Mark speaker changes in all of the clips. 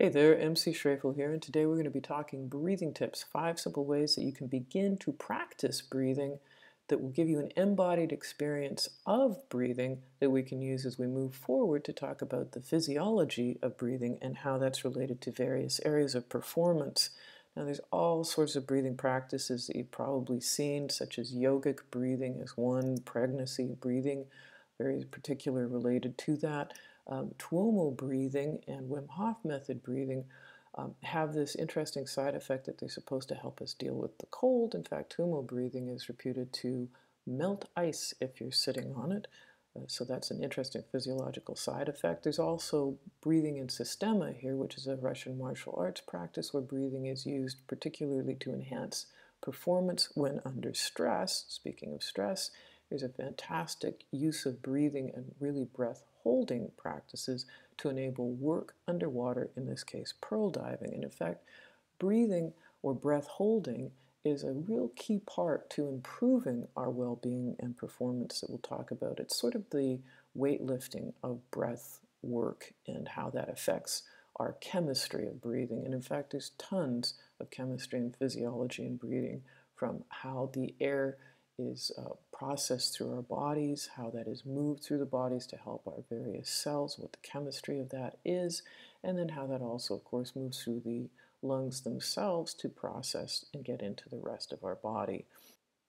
Speaker 1: Hey there, MC Schraefel here, and today we're going to be talking breathing tips, five simple ways that you can begin to practice breathing that will give you an embodied experience of breathing that we can use as we move forward to talk about the physiology of breathing and how that's related to various areas of performance. Now, there's all sorts of breathing practices that you've probably seen, such as yogic breathing is one, pregnancy breathing, very particular related to that um, Tummo breathing and Wim Hof method breathing um, have this interesting side effect that they're supposed to help us deal with the cold. In fact, Tummo breathing is reputed to melt ice if you're sitting on it. Uh, so that's an interesting physiological side effect. There's also breathing in Systema here, which is a Russian martial arts practice where breathing is used particularly to enhance performance when under stress. Speaking of stress, there's a fantastic use of breathing and really breath holding practices to enable work underwater, in this case, pearl diving. And in fact, breathing or breath holding is a real key part to improving our well being and performance that we'll talk about. It's sort of the weightlifting of breath work and how that affects our chemistry of breathing. And in fact, there's tons of chemistry and physiology in breathing from how the air is uh, processed through our bodies, how that is moved through the bodies to help our various cells, what the chemistry of that is, and then how that also, of course, moves through the lungs themselves to process and get into the rest of our body.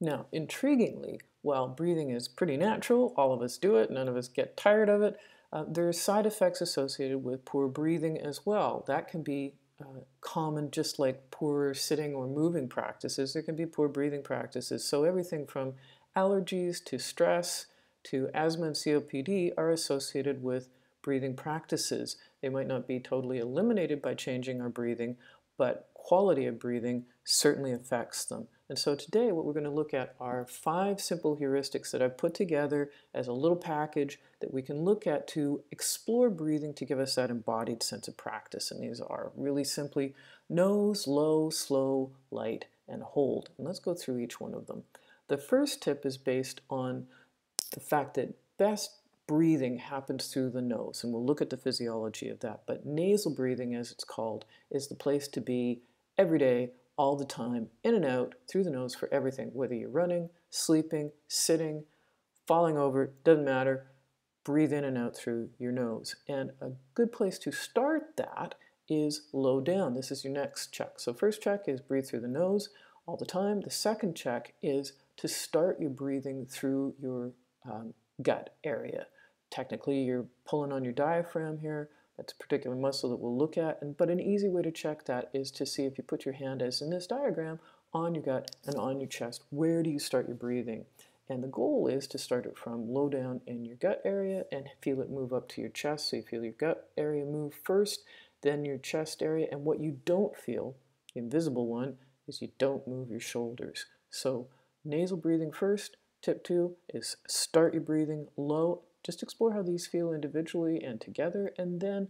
Speaker 1: Now, intriguingly, while breathing is pretty natural, all of us do it, none of us get tired of it, uh, there are side effects associated with poor breathing as well. That can be uh, common, just like poor sitting or moving practices. There can be poor breathing practices. So everything from allergies to stress to asthma and COPD are associated with breathing practices. They might not be totally eliminated by changing our breathing, but quality of breathing certainly affects them. And so today what we're going to look at are five simple heuristics that I've put together as a little package that we can look at to explore breathing to give us that embodied sense of practice. And these are really simply nose, low, slow, light, and hold. And let's go through each one of them. The first tip is based on the fact that best breathing happens through the nose, and we'll look at the physiology of that. But nasal breathing, as it's called, is the place to be every day, all the time, in and out, through the nose for everything, whether you're running, sleeping, sitting, falling over, doesn't matter. Breathe in and out through your nose. And a good place to start that is low down. This is your next check. So first check is breathe through the nose all the time. The second check is to start your breathing through your um, gut area. Technically, you're pulling on your diaphragm here. That's a particular muscle that we'll look at. And, but an easy way to check that is to see if you put your hand, as in this diagram, on your gut and on your chest. Where do you start your breathing? And the goal is to start it from low down in your gut area and feel it move up to your chest. So you feel your gut area move first, then your chest area. And what you don't feel, the invisible one, is you don't move your shoulders. So nasal breathing first. Tip two is start your breathing low. Just explore how these feel individually and together, and then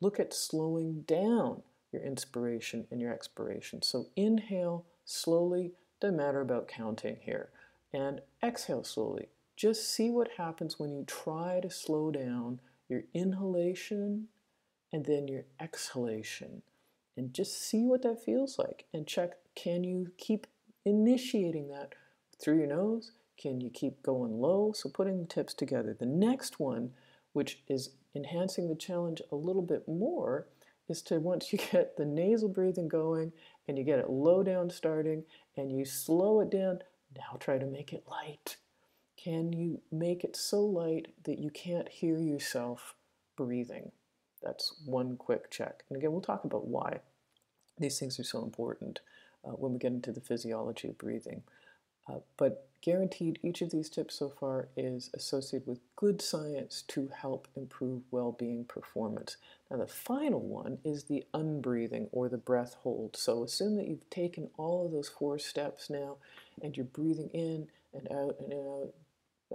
Speaker 1: look at slowing down your inspiration and your expiration. So inhale slowly, doesn't matter about counting here, and exhale slowly. Just see what happens when you try to slow down your inhalation and then your exhalation. And just see what that feels like and check can you keep initiating that through your nose? Can you keep going low? So putting the tips together. The next one, which is enhancing the challenge a little bit more, is to once you get the nasal breathing going and you get it low down starting and you slow it down, now try to make it light. Can you make it so light that you can't hear yourself breathing? That's one quick check. And again, we'll talk about why these things are so important uh, when we get into the physiology of breathing. Uh, but guaranteed, each of these tips so far is associated with good science to help improve well being performance. Now, the final one is the unbreathing or the breath hold. So, assume that you've taken all of those four steps now and you're breathing in and out and out.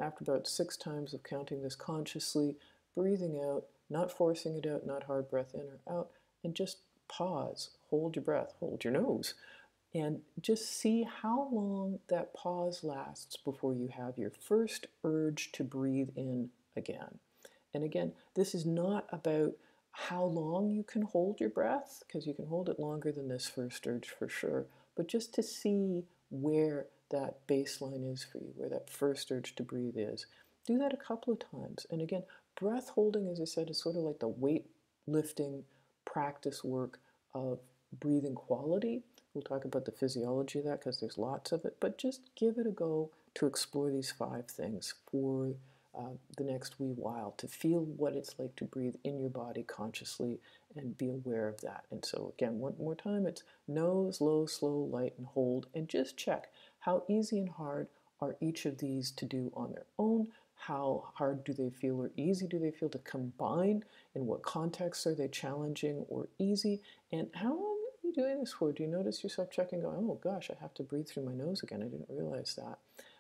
Speaker 1: After about six times of counting this consciously, breathing out, not forcing it out, not hard breath in or out, and just pause, hold your breath, hold your nose and just see how long that pause lasts before you have your first urge to breathe in again. And again, this is not about how long you can hold your breath, because you can hold it longer than this first urge for sure, but just to see where that baseline is for you, where that first urge to breathe is. Do that a couple of times. And again, breath holding, as I said, is sort of like the weight lifting practice work of breathing quality. We'll talk about the physiology of that because there's lots of it, but just give it a go to explore these five things for uh, the next wee while to feel what it's like to breathe in your body consciously and be aware of that. And so, again, one more time it's nose, low, slow, light, and hold, and just check how easy and hard are each of these to do on their own. How hard do they feel or easy do they feel to combine? In what contexts are they challenging or easy? And how you doing this for? Do you notice yourself checking, going, oh gosh, I have to breathe through my nose again? I didn't realize that.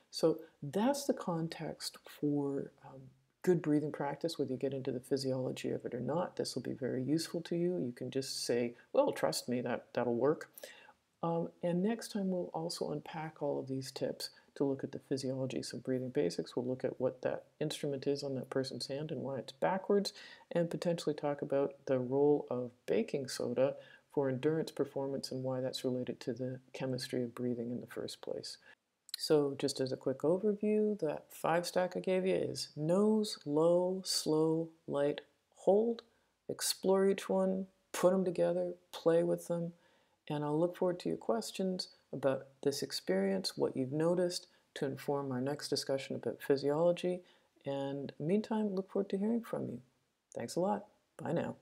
Speaker 1: So that's the context for um, good breathing practice, whether you get into the physiology of it or not. This will be very useful to you. You can just say, well, trust me, that, that'll work. Um, and next time we'll also unpack all of these tips to look at the physiology. So breathing basics, we'll look at what that instrument is on that person's hand and why it's backwards, and potentially talk about the role of baking soda for endurance performance and why that's related to the chemistry of breathing in the first place. So just as a quick overview, that five stack I gave you is nose, low, slow, light, hold, explore each one, put them together, play with them, and I'll look forward to your questions about this experience, what you've noticed, to inform our next discussion about physiology. And meantime, look forward to hearing from you. Thanks a lot. Bye now.